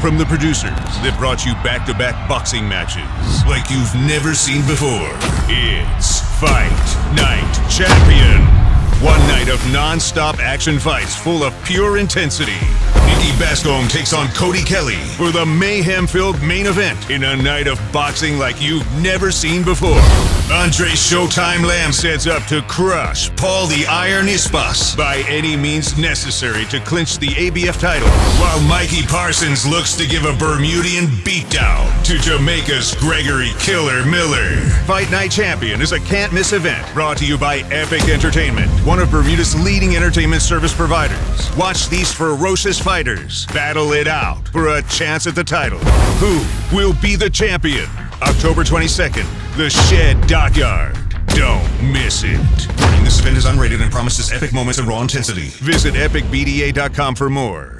from the producers that brought you back to back boxing matches like you've never seen before. It's Fight Night Champion. One night of non stop action fights full of pure intensity. Nikki Bascome takes on Cody Kelly for the mayhem filled main event in a night of boxing like you've never seen before. Andre Showtime Lambe sets up to crush Paul the Iron Ispas by any means necessary to clinch the ABF title, while Mikey Parsons looks to give a Bermudian beatdown to Jamaica's Gregory Killer Miller. Fight Night Champion is a can't miss event brought to you by Epic Entertainment, one of Bermuda's leading entertainment service providers. Watch these ferocious fighters battle it out for a chance at the title. Who will be the champion? October 22nd, The Shed Dockyard. Don't miss it. This event is unrated and promises epic moments and raw intensity. Visit epicbda.com for more.